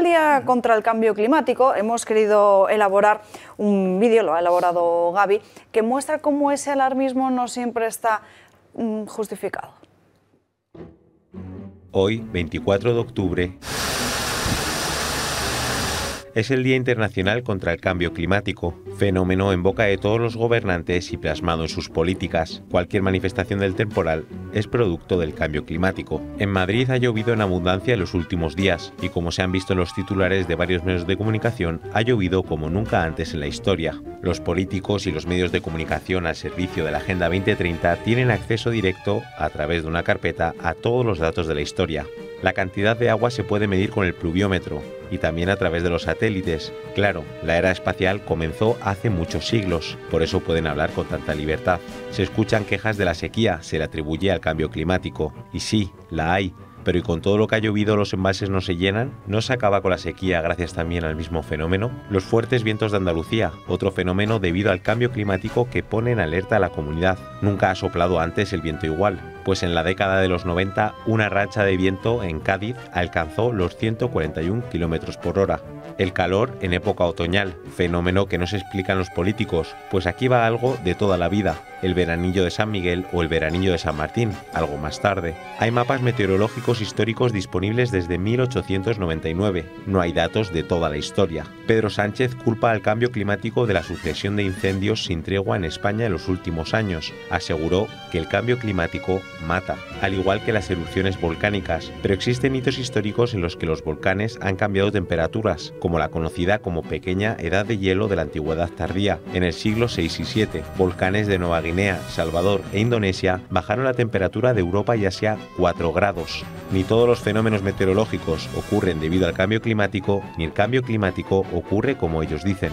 el Día contra el Cambio Climático, hemos querido elaborar un vídeo, lo ha elaborado Gaby, que muestra cómo ese alarmismo no siempre está mm, justificado. Hoy, 24 de octubre, es el Día Internacional contra el Cambio Climático, fenómeno en boca de todos los gobernantes y plasmado en sus políticas. Cualquier manifestación del temporal es producto del cambio climático. En Madrid ha llovido en abundancia en los últimos días y como se han visto en los titulares de varios medios de comunicación, ha llovido como nunca antes en la historia. Los políticos y los medios de comunicación al servicio de la Agenda 2030 tienen acceso directo a través de una carpeta a todos los datos de la historia. La cantidad de agua se puede medir con el pluviómetro y también a través de los satélites. Claro, la era espacial comenzó hace muchos siglos, por eso pueden hablar con tanta libertad. Se escuchan quejas de la sequía, se le atribuye al cambio climático, y sí, la hay, pero ¿y con todo lo que ha llovido los embalses no se llenan? ¿No se acaba con la sequía gracias también al mismo fenómeno? Los fuertes vientos de Andalucía, otro fenómeno debido al cambio climático que pone en alerta a la comunidad. Nunca ha soplado antes el viento igual, pues en la década de los 90 una racha de viento en Cádiz alcanzó los 141 km por hora. El calor en época otoñal, fenómeno que no se explican los políticos, pues aquí va algo de toda la vida, el veranillo de San Miguel o el veranillo de San Martín, algo más tarde. Hay mapas meteorológicos históricos disponibles desde 1899, no hay datos de toda la historia. Pedro Sánchez culpa al cambio climático de la sucesión de incendios sin tregua en España en los últimos años. Aseguró que el cambio climático mata, al igual que las erupciones volcánicas, pero existen hitos históricos en los que los volcanes han cambiado temperaturas, como la conocida como pequeña edad de hielo de la antigüedad tardía, en el siglo 6 y 7. Volcanes de Nueva Guinea, Salvador e Indonesia bajaron la temperatura de Europa y Asia 4 grados. Ni todos los fenómenos meteorológicos ocurren debido al cambio climático, ni el cambio climático ocurre como ellos dicen.